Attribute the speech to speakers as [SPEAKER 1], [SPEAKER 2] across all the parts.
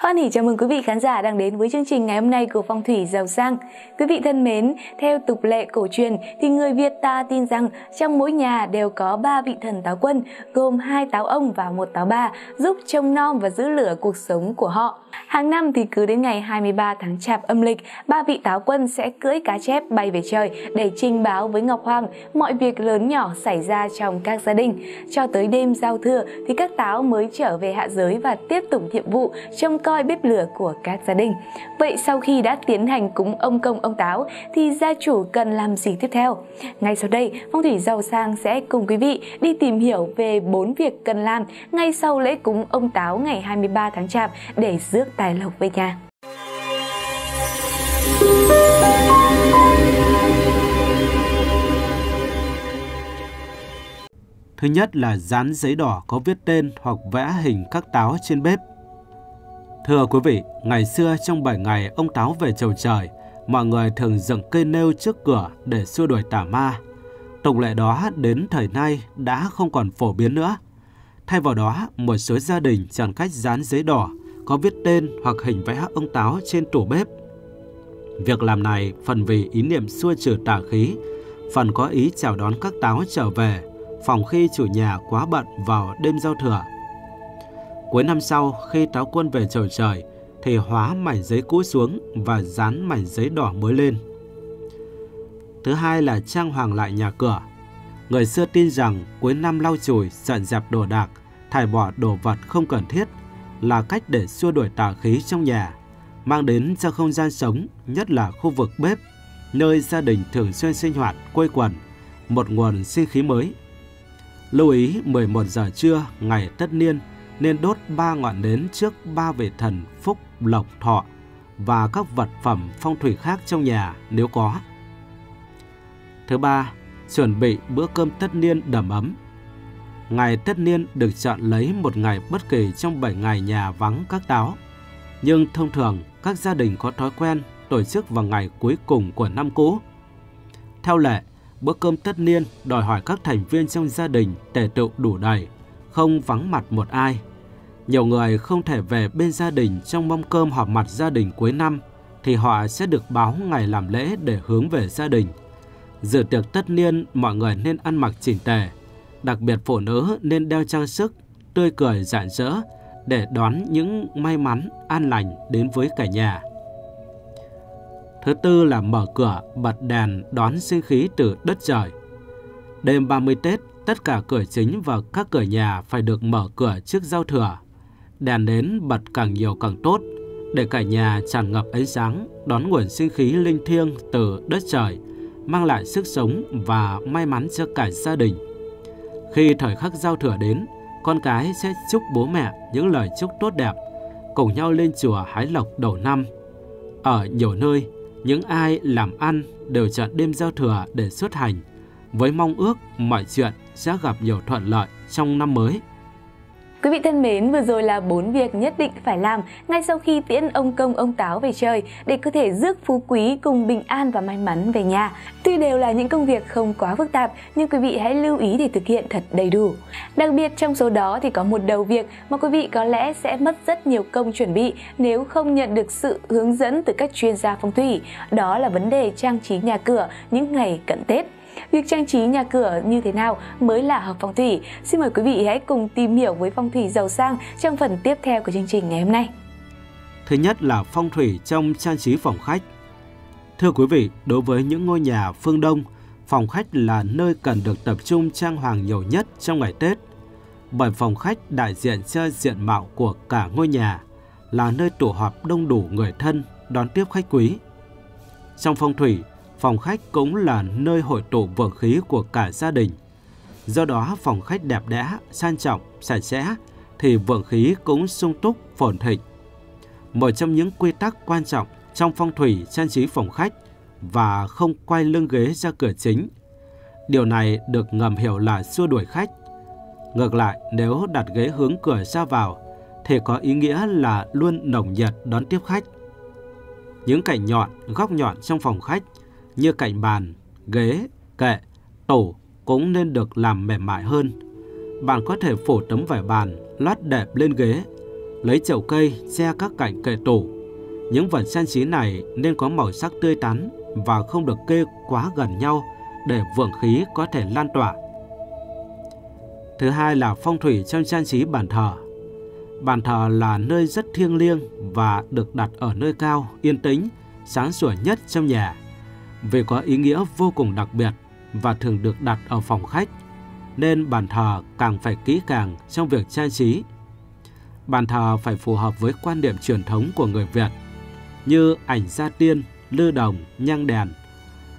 [SPEAKER 1] Hoan hỉ chào mừng quý vị khán giả đang đến với chương trình ngày hôm nay của Phong thủy giàu sang. Quý vị thân mến, theo tục lệ cổ truyền thì người Việt ta tin rằng trong mỗi nhà đều có ba vị thần táo quân gồm hai táo ông và một táo bà giúp trông nom và giữ lửa cuộc sống của họ. Hàng năm thì cứ đến ngày 23 tháng Chạp âm lịch, ba vị táo quân sẽ cưỡi cá chép bay về trời để trình báo với Ngọc Hoàng mọi việc lớn nhỏ xảy ra trong các gia đình. Cho tới đêm giao thừa thì các táo mới trở về hạ giới và tiếp tục nhiệm vụ trông coi coi bếp lửa của các gia đình. Vậy sau khi đã tiến hành cúng ông công ông táo thì gia chủ cần làm gì tiếp theo? Ngay sau đây, Phong thủy giàu sang sẽ cùng quý vị đi tìm hiểu về bốn việc cần làm ngay sau lễ cúng ông táo ngày 23 tháng Chạp để rước tài lộc về nhà.
[SPEAKER 2] Thứ nhất là dán giấy đỏ có viết tên hoặc vẽ hình các táo trên bếp. Thưa quý vị, ngày xưa trong 7 ngày ông táo về chầu trời, mọi người thường dựng cây nêu trước cửa để xua đuổi tà ma. Tục lệ đó đến thời nay đã không còn phổ biến nữa. Thay vào đó, một số gia đình chọn cách dán giấy đỏ có viết tên hoặc hình vẽ ông táo trên tủ bếp. Việc làm này phần vì ý niệm xua trừ tà khí, phần có ý chào đón các táo trở về, phòng khi chủ nhà quá bận vào đêm giao thừa. Cuối năm sau, khi táo quân về trời trời, thì hóa mảnh giấy cũ xuống và dán mảnh giấy đỏ mới lên. Thứ hai là trang hoàng lại nhà cửa. Người xưa tin rằng cuối năm lau chùi, dọn dẹp đồ đạc, thải bỏ đồ vật không cần thiết là cách để xua đuổi tà khí trong nhà, mang đến cho không gian sống, nhất là khu vực bếp, nơi gia đình thường xuyên sinh hoạt, quây quần, một nguồn sinh khí mới. Lưu ý 11 giờ trưa ngày tất niên nên đốt ba ngọn nến trước ba vị thần phúc, lộc, thọ và các vật phẩm phong thủy khác trong nhà nếu có. Thứ ba, chuẩn bị bữa cơm tất niên đầm ấm. Ngày tất niên được chọn lấy một ngày bất kỳ trong 7 ngày nhà vắng các táo. Nhưng thông thường, các gia đình có thói quen tổ chức vào ngày cuối cùng của năm cũ. Theo lệ, bữa cơm tất niên đòi hỏi các thành viên trong gia đình tề tựu đủ đầy, không vắng mặt một ai. Nhiều người không thể về bên gia đình trong mâm cơm họp mặt gia đình cuối năm thì họ sẽ được báo ngày làm lễ để hướng về gia đình. Dự tiệc tất niên mọi người nên ăn mặc chỉnh tề, đặc biệt phụ nữ nên đeo trang sức, tươi cười rạng rỡ để đón những may mắn, an lành đến với cả nhà. Thứ tư là mở cửa, bật đèn đón sinh khí từ đất trời. Đêm 30 Tết, tất cả cửa chính và các cửa nhà phải được mở cửa trước giao thừa. Đèn nến bật càng nhiều càng tốt, để cả nhà tràn ngập ánh sáng, đón nguồn sinh khí linh thiêng từ đất trời, mang lại sức sống và may mắn cho cả gia đình. Khi thời khắc giao thừa đến, con cái sẽ chúc bố mẹ những lời chúc tốt đẹp, cùng nhau lên chùa hái lộc đầu năm. Ở nhiều nơi, những ai làm ăn đều chọn đêm giao thừa để xuất hành, với mong ước mọi chuyện sẽ gặp nhiều thuận lợi trong năm mới.
[SPEAKER 1] Quý vị thân mến, vừa rồi là bốn việc nhất định phải làm ngay sau khi tiễn ông công ông táo về trời để có thể rước phú quý cùng bình an và may mắn về nhà. Tuy đều là những công việc không quá phức tạp, nhưng quý vị hãy lưu ý để thực hiện thật đầy đủ. Đặc biệt trong số đó thì có một đầu việc mà quý vị có lẽ sẽ mất rất nhiều công chuẩn bị nếu không nhận được sự hướng dẫn từ các chuyên gia phong thủy. Đó là vấn đề trang trí nhà cửa những ngày cận Tết. Việc trang trí nhà cửa như thế nào mới là hợp phong thủy? Xin mời quý vị hãy cùng tìm hiểu với phong thủy giàu sang trong phần tiếp theo của chương trình ngày hôm nay.
[SPEAKER 2] Thứ nhất là phong thủy trong trang trí phòng khách. Thưa quý vị, đối với những ngôi nhà phương Đông, phòng khách là nơi cần được tập trung trang hoàng nhiều nhất trong ngày Tết. Bởi phòng khách đại diện cho diện mạo của cả ngôi nhà, là nơi tụ họp đông đủ người thân đón tiếp khách quý. Trong phong thủy, phòng khách cũng là nơi hội tụ vượng khí của cả gia đình. Do đó phòng khách đẹp đẽ, sang trọng, sạch sẽ thì vượng khí cũng sung túc, phồn thịnh. Một trong những quy tắc quan trọng trong phong thủy trang trí phòng khách và không quay lưng ghế ra cửa chính. Điều này được ngầm hiểu là xua đuổi khách. Ngược lại, nếu đặt ghế hướng cửa ra vào thì có ý nghĩa là luôn nồng nhiệt đón tiếp khách. Những cạnh nhọn, góc nhọn trong phòng khách như cạnh bàn, ghế, kệ, tủ cũng nên được làm mềm mại hơn. Bạn có thể phủ tấm vải bàn, lót đẹp lên ghế. Lấy chậu cây che các cạnh kệ tủ. Những vật trang trí này nên có màu sắc tươi tắn và không được kê quá gần nhau để vượng khí có thể lan tỏa. Thứ hai là phong thủy trong trang trí bàn thờ. Bàn thờ là nơi rất thiêng liêng và được đặt ở nơi cao, yên tĩnh, sáng sủa nhất trong nhà. Vì có ý nghĩa vô cùng đặc biệt và thường được đặt ở phòng khách, nên bàn thờ càng phải kỹ càng trong việc trang trí. Bàn thờ phải phù hợp với quan điểm truyền thống của người Việt, như ảnh gia tiên, lư đồng, nhang đèn.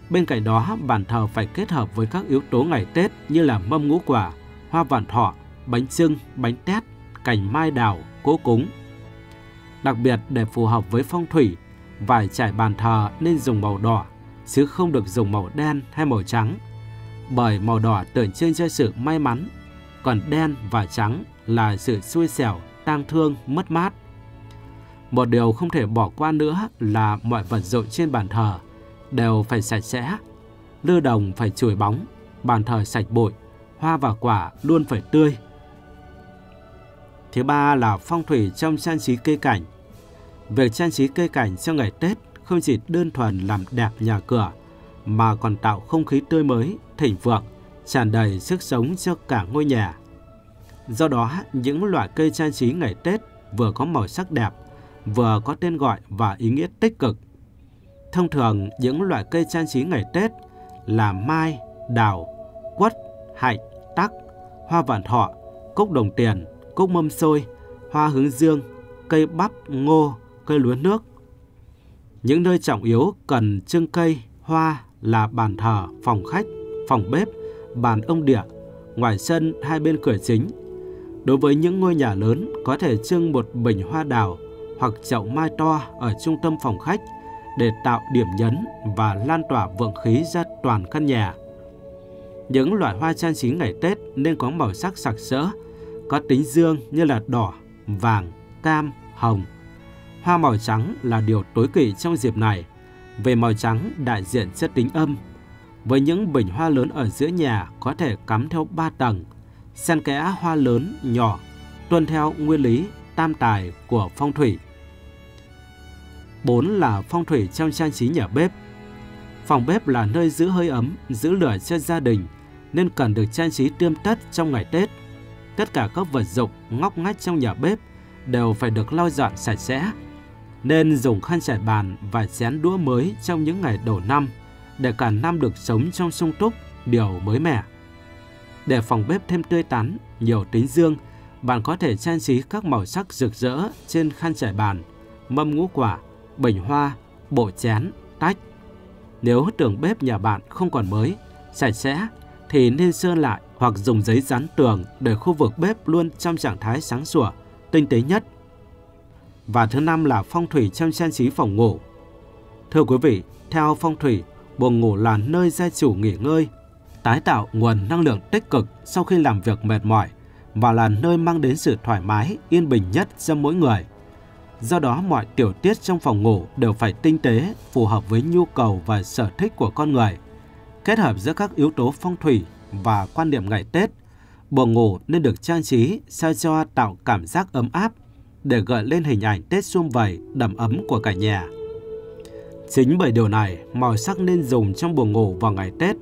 [SPEAKER 2] Bên cạnh đó, bàn thờ phải kết hợp với các yếu tố ngày Tết như là mâm ngũ quả, hoa vạn thọ, bánh trưng, bánh tét, cành mai đào, cố cúng. Đặc biệt để phù hợp với phong thủy, vải trải bàn thờ nên dùng màu đỏ, chứ không được dùng màu đen hay màu trắng. Bởi màu đỏ tượng trưng cho sự may mắn, còn đen và trắng là sự xui xẻo, tang thương, mất mát. Một điều không thể bỏ qua nữa là mọi vật dụng trên bàn thờ đều phải sạch sẽ. Lư đồng phải chùi bóng, bàn thờ sạch bụi, hoa và quả luôn phải tươi. Thứ ba là phong thủy trong trang trí cây cảnh. Việc trang trí cây cảnh trong ngày Tết không chỉ đơn thuần làm đẹp nhà cửa, mà còn tạo không khí tươi mới, thịnh vượng, tràn đầy sức sống cho cả ngôi nhà. Do đó, những loại cây trang trí ngày Tết vừa có màu sắc đẹp, vừa có tên gọi và ý nghĩa tích cực. Thông thường, những loại cây trang trí ngày Tết là mai, đào, quất, hạnh, tắc, hoa vạn thọ, cúc đồng tiền, cúc mâm xôi, hoa hướng dương, cây bắp, ngô, cây lúa nước. Những nơi trọng yếu cần trưng cây, hoa là bàn thờ, phòng khách, phòng bếp, bàn ông địa, ngoài sân hai bên cửa chính. Đối với những ngôi nhà lớn có thể trưng một bình hoa đào hoặc chậu mai to ở trung tâm phòng khách để tạo điểm nhấn và lan tỏa vượng khí ra toàn căn nhà. Những loại hoa trang trí ngày Tết nên có màu sắc sặc sỡ, có tính dương như là đỏ, vàng, cam, hồng. Hoa màu trắng là điều tối kỵ trong dịp này, về màu trắng đại diện cho tính âm. Với những bình hoa lớn ở giữa nhà có thể cắm theo 3 tầng, xen kẽ hoa lớn, nhỏ, tuân theo nguyên lý tam tài của phong thủy. 4 là phong thủy trong trang trí nhà bếp. Phòng bếp là nơi giữ hơi ấm, giữ lửa cho gia đình, nên cần được trang trí tươm tất trong ngày Tết. Tất cả các vật dụng, ngóc ngách trong nhà bếp đều phải được lau dọn sạch sẽ. Nên dùng khăn trải bàn và chén đũa mới trong những ngày đầu năm để cả năm được sống trong sung túc, điều mới mẻ. Để phòng bếp thêm tươi tắn, nhiều tính dương, bạn có thể trang trí các màu sắc rực rỡ trên khăn trải bàn, mâm ngũ quả, bình hoa, bộ chén, tách. Nếu tường bếp nhà bạn không còn mới, sạch sẽ thì nên sơn lại hoặc dùng giấy dán tường để khu vực bếp luôn trong trạng thái sáng sủa, tinh tế nhất. Và thứ năm là phong thủy trong trang trí phòng ngủ. Thưa quý vị, theo phong thủy, buồng ngủ là nơi gia chủ nghỉ ngơi, tái tạo nguồn năng lượng tích cực sau khi làm việc mệt mỏi và là nơi mang đến sự thoải mái, yên bình nhất cho mỗi người. Do đó mọi tiểu tiết trong phòng ngủ đều phải tinh tế, phù hợp với nhu cầu và sở thích của con người – Kết hợp giữa các yếu tố phong thủy và quan niệm ngày Tết, buồng ngủ nên được trang trí sao cho tạo cảm giác ấm áp để gợi lên hình ảnh Tết xung vầy đầm ấm của cả nhà. Chính bởi điều này, màu sắc nên dùng trong buồng ngủ vào ngày Tết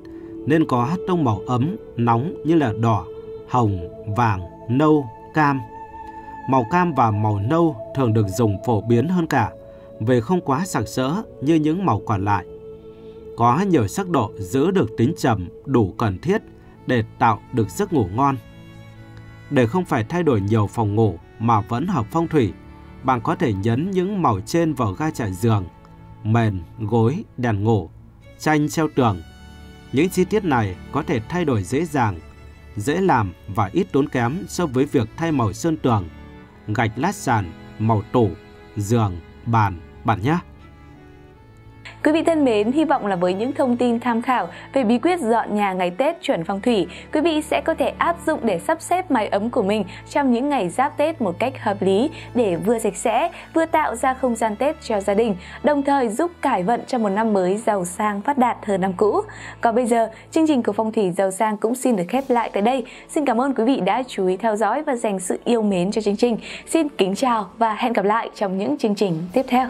[SPEAKER 2] nên có tông màu ấm, nóng như là đỏ, hồng, vàng, nâu, cam. Màu cam và màu nâu thường được dùng phổ biến hơn cả, vì không quá sặc sỡ như những màu còn lại có nhiều sắc độ giữ được tính trầm đủ cần thiết để tạo được giấc ngủ ngon. Để không phải thay đổi nhiều phòng ngủ mà vẫn hợp phong thủy, bạn có thể nhấn những màu trên vào ga trải giường, mền, gối, đèn ngủ, tranh treo tường. Những chi tiết này có thể thay đổi dễ dàng, dễ làm và ít tốn kém so với việc thay màu sơn tường, gạch lát sàn, màu tủ, giường, bàn, bạn nhé.
[SPEAKER 1] Quý vị thân mến, hy vọng là với những thông tin tham khảo về bí quyết dọn nhà ngày Tết chuẩn phong thủy, quý vị sẽ có thể áp dụng để sắp xếp mái ấm của mình trong những ngày giáp Tết một cách hợp lý để vừa sạch sẽ, vừa tạo ra không gian Tết cho gia đình, đồng thời giúp cải vận cho một năm mới giàu sang phát đạt hơn năm cũ. Còn bây giờ, chương trình của phong thủy giàu sang cũng xin được khép lại tại đây. Xin cảm ơn quý vị đã chú ý theo dõi và dành sự yêu mến cho chương trình. Xin kính chào và hẹn gặp lại trong những chương trình tiếp theo.